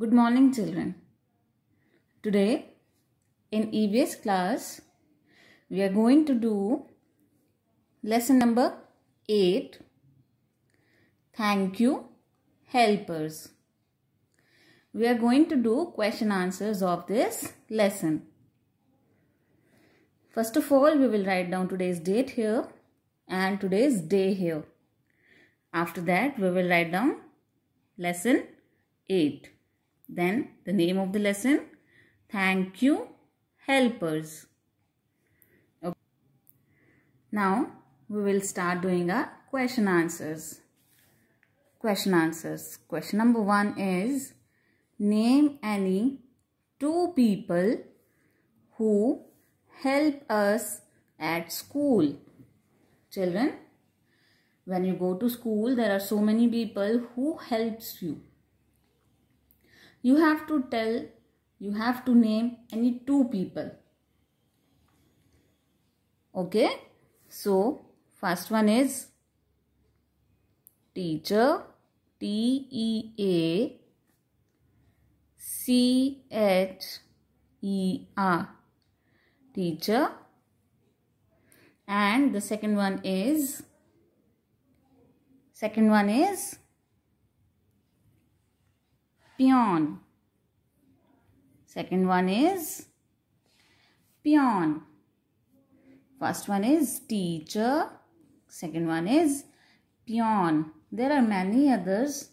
Good morning children. Today in EVS class we are going to do lesson number 8 Thank you helpers. We are going to do question answers of this lesson. First of all we will write down today's date here and today's day here. After that we will write down lesson 8. Then the name of the lesson, thank you helpers. Okay. Now we will start doing our question answers. Question answers. Question number one is name any two people who help us at school. Children, when you go to school, there are so many people who helps you you have to tell you have to name any two people. Okay? So first one is teacher t e a c h e r. Teacher. And the second one is second one is peon. Second one is peon. First one is teacher. Second one is peon. There are many others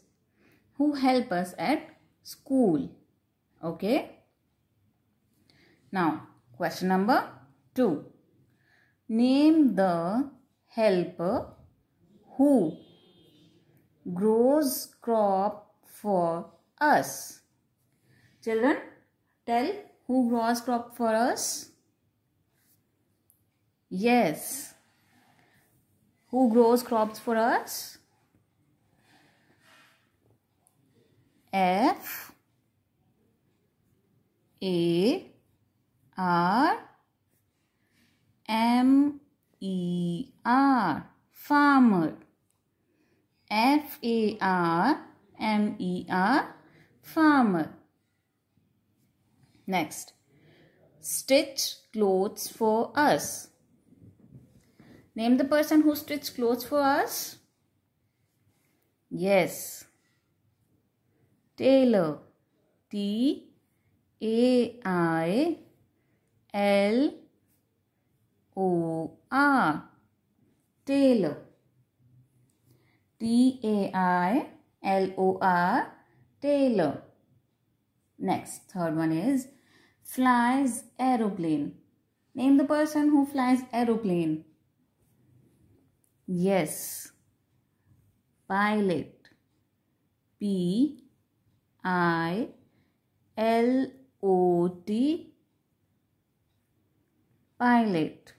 who help us at school. Okay. Now, question number 2. Name the helper who grows crop for us. Children, tell who grows crop for us? Yes. Who grows crops for us? F A R M E R farmer F A R M E R farmer. Next, stitch clothes for us. Name the person who stitched clothes for us. Yes. Tailor. T A I L O R. Tailor. T A I L O R tailor. Next, third one is flies aeroplane. Name the person who flies aeroplane. Yes. Pilot. P I L O T pilot.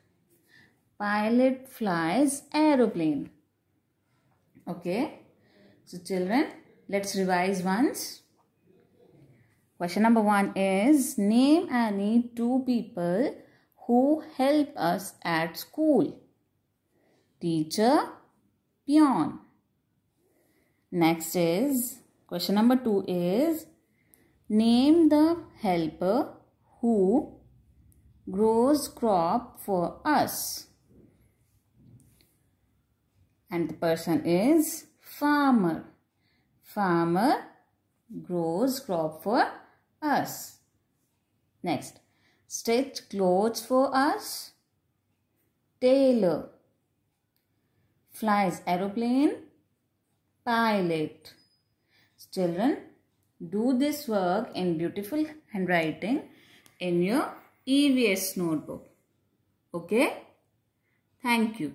Pilot flies aeroplane. Okay. So children, Let's revise once. Question number one is Name any two people who help us at school. Teacher, peon. Next is question number two is Name the helper who grows crop for us. And the person is farmer farmer grows crop for us. Next, stitch clothes for us. Tailor flies aeroplane. Pilot. Children, do this work in beautiful handwriting in your EVS notebook. Okay? Thank you.